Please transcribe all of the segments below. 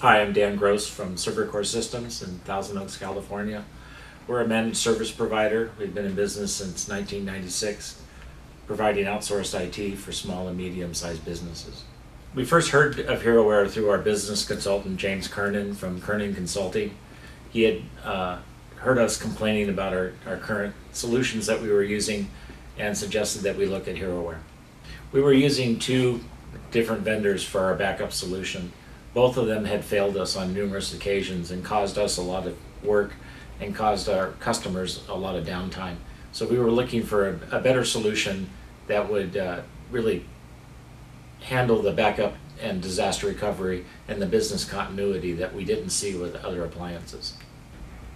Hi, I'm Dan Gross from Server Core Systems in Thousand Oaks, California. We're a managed service provider. We've been in business since 1996, providing outsourced IT for small and medium-sized businesses. We first heard of HeroWare through our business consultant James Kernan from Kernan Consulting. He had uh, heard us complaining about our, our current solutions that we were using and suggested that we look at HeroWare. We were using two different vendors for our backup solution. Both of them had failed us on numerous occasions and caused us a lot of work and caused our customers a lot of downtime. So we were looking for a, a better solution that would uh, really handle the backup and disaster recovery and the business continuity that we didn't see with other appliances.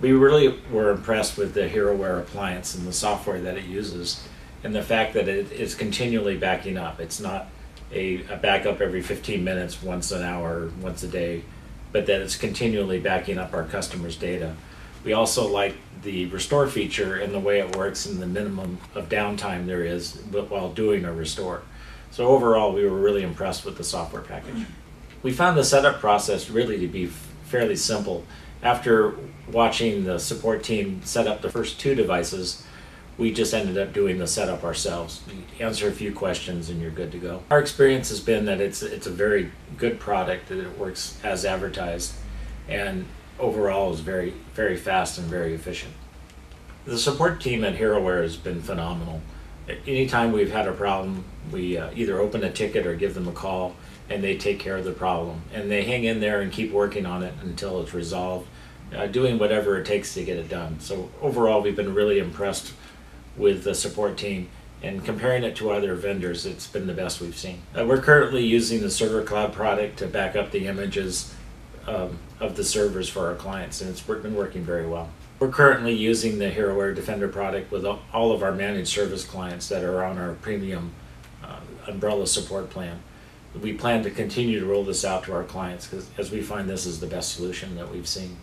We really were impressed with the HeroWare appliance and the software that it uses and the fact that it is continually backing up. It's not a, a backup every 15 minutes, once an hour, once a day, but that it's continually backing up our customers' data. We also like the restore feature and the way it works and the minimum of downtime there is wh- while doing a restore. So overall, we were really impressed with the software package. We found the setup process really to be fairly simple. After watching the support team set up the first two devices, we just ended up doing the setup ourselves. You answer a few questions and you're good to go. Our experience has been that it's it's a very good product that it works as advertised and overall is very very fast and very efficient. The support team at HeroWare has been phenomenal. Anytime we've had a problem, we uh, either open a ticket or give them a call and they take care of the problem. And they hang in there and keep working on it until it's resolved, uh, doing whatever it takes to get it done. So overall, we've been really impressed with the support team and comparing it to other vendors, it's been the best we've seen. Uh, we're currently using the Server Cloud product to back up the images um, of the servers for our clients, and it's been working very well. We're currently using the HeroWare Defender product with all- of our managed service clients that are on our premium uh, umbrella support plan. We plan to continue to roll this out to our clients because as we find this is the best solution that we've seen.